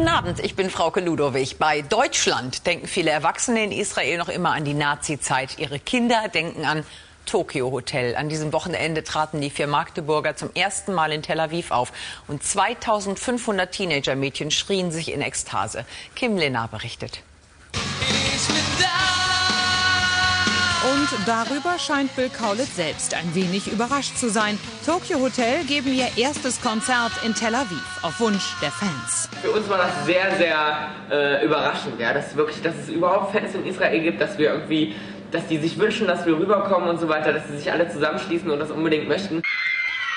Guten Abend, ich bin Frauke Ludowig. Bei Deutschland denken viele Erwachsene in Israel noch immer an die Nazi-Zeit. Ihre Kinder denken an Tokyo Hotel. An diesem Wochenende traten die vier Magdeburger zum ersten Mal in Tel Aviv auf. Und 2500 Teenager-Mädchen schrien sich in Ekstase. Kim Lena berichtet. Und darüber scheint Bill Kaulitz selbst ein wenig überrascht zu sein. Tokyo Hotel geben ihr erstes Konzert in Tel Aviv auf Wunsch der Fans. Für uns war das sehr, sehr äh, überraschend, ja, dass, wirklich, dass es überhaupt Fans in Israel gibt, dass wir irgendwie, dass die sich wünschen, dass wir rüberkommen und so weiter, dass sie sich alle zusammenschließen und das unbedingt möchten.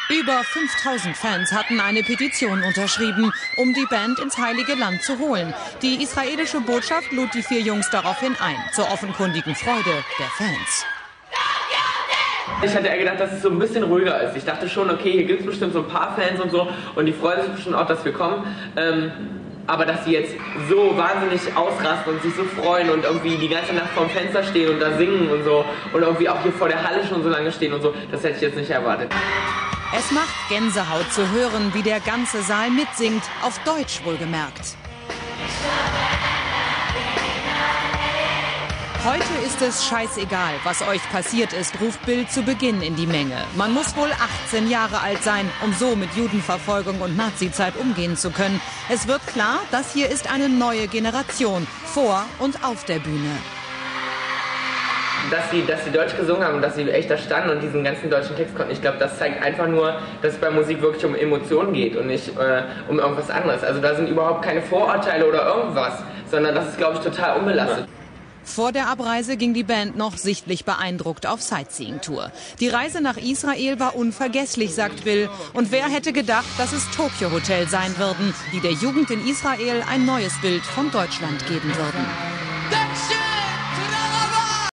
Über 5000 Fans hatten eine Petition unterschrieben, um die Band ins Heilige Land zu holen. Die israelische Botschaft lud die vier Jungs daraufhin ein, zur offenkundigen Freude der Fans. Ich hatte eher gedacht, dass es so ein bisschen ruhiger ist. Ich dachte schon, okay, hier gibt es bestimmt so ein paar Fans und so und die freuen sich bestimmt auch, dass wir kommen. Ähm, aber dass sie jetzt so wahnsinnig ausrasten und sich so freuen und irgendwie die ganze Nacht vorm Fenster stehen und da singen und so und irgendwie auch hier vor der Halle schon so lange stehen und so, das hätte ich jetzt nicht erwartet. Es macht Gänsehaut zu hören, wie der ganze Saal mitsingt, auf Deutsch wohlgemerkt. Heute ist es scheißegal, was euch passiert ist, ruft Bill zu Beginn in die Menge. Man muss wohl 18 Jahre alt sein, um so mit Judenverfolgung und Nazizeit umgehen zu können. Es wird klar, das hier ist eine neue Generation, vor und auf der Bühne dass sie, dass sie Deutsch gesungen haben und dass sie echt da standen und diesen ganzen deutschen Text konnten. Ich glaube, das zeigt einfach nur, dass es bei Musik wirklich um Emotionen geht und nicht äh, um irgendwas anderes. Also da sind überhaupt keine Vorurteile oder irgendwas, sondern das ist, glaube ich, total unbelastet. Vor der Abreise ging die Band noch sichtlich beeindruckt auf Sightseeing-Tour. Die Reise nach Israel war unvergesslich, sagt Bill. Und wer hätte gedacht, dass es Tokyo Hotel sein würden, die der Jugend in Israel ein neues Bild von Deutschland geben würden.